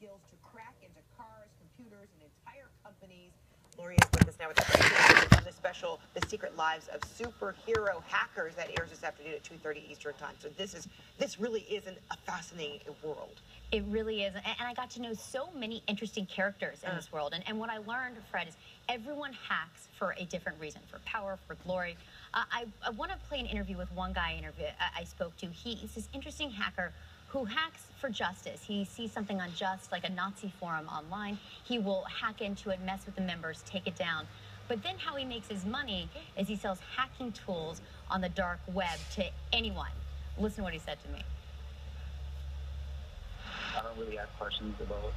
skills to crack into cars, computers, and entire companies. Laurie is with us now with the on the special "The Secret Lives of Superhero Hackers" that airs this afternoon at 2:30 Eastern Time. So this is this really is an, a fascinating world. It really is. And I got to know so many interesting characters in this world. And, and what I learned, Fred, is everyone hacks for a different reason for power, for glory. Uh, I, I want to play an interview with one guy interview I, I spoke to. He, he's this interesting hacker who hacks for justice. He sees something unjust, like a Nazi forum online. He will hack into it, mess with the members, take it down. But then how he makes his money is he sells hacking tools on the dark web to anyone. Listen to what he said to me. Don't really ask questions about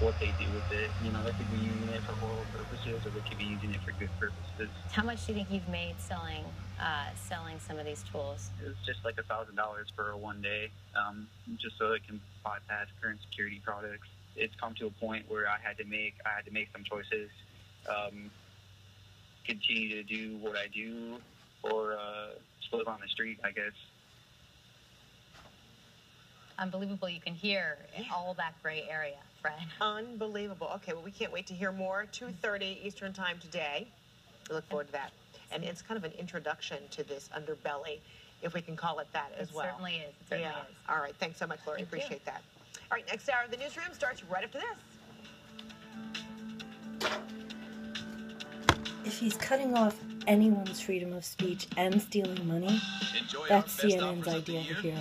what they do with it. You know, they could be using it for horrible purposes, or they could be using it for good purposes. How much do you think you've made selling uh, selling some of these tools? It's just like a thousand dollars for one day, um, just so it can bypass current security products. It's come to a point where I had to make I had to make some choices. Um, continue to do what I do, or uh, just live on the street, I guess unbelievable you can hear yeah. all that gray area, Fred. Unbelievable. Okay, well, we can't wait to hear more. 2.30 Eastern Time today. We look forward to that. And it's kind of an introduction to this underbelly, if we can call it that as it well. certainly is. It certainly yeah. is. All right. Thanks so much, Laurie. Thank Appreciate you. that. All right, next hour of the newsroom starts right after this. If he's cutting off anyone's freedom of speech and stealing money, Enjoy that's CNN's idea of a hero.